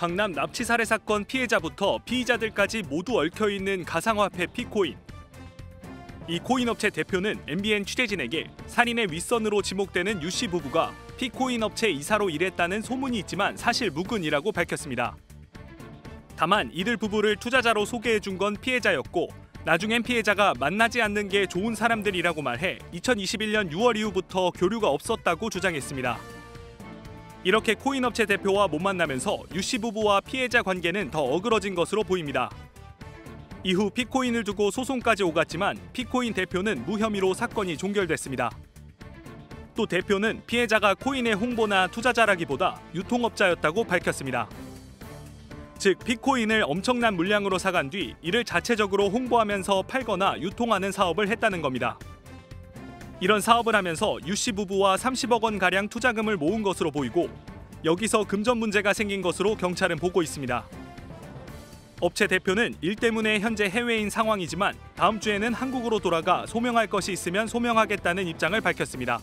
강남 납치 살해 사건 피해자부터 피의자들까지 모두 얽혀 있는 가상화폐 피코인. 이 코인 업체 대표는 MBN 취재진에게 살인의 윗선으로 지목되는 유씨 부부가 피코인 업체 이사로 일했다는 소문이 있지만 사실 무근이라고 밝혔습니다. 다만 이들 부부를 투자자로 소개해 준 건 피해자였고 나중엔 피해자가 만나지 않는 게 좋은 사람들이라고 말해 2021년 6월 이후부터 교류가 없었다고 주장했습니다. 이렇게 코인 업체 대표와 못 만나면서 유씨 부부와 피해자 관계는 더 어그러진 것으로 보입니다. 이후 피코인을 두고 소송까지 오갔지만 피코인 대표는 무혐의로 사건이 종결됐습니다. 또 대표는 피해자가 코인의 홍보나 투자자라기보다 유통업자였다고 밝혔습니다. 즉 비코인을 엄청난 물량으로 사간 뒤 이를 자체적으로 홍보하면서 팔거나 유통하는 사업을 했다는 겁니다. 이런 사업을 하면서 유씨 부부와 30억 원 가량 투자금을 모은 것으로 보이고 여기서 금전 문제가 생긴 것으로 경찰은 보고 있습니다. 업체 대표는 일 때문에 현재 해외인 상황이지만 다음 주에는 한국으로 돌아가 소명할 것이 있으면 소명하겠다는 입장을 밝혔습니다.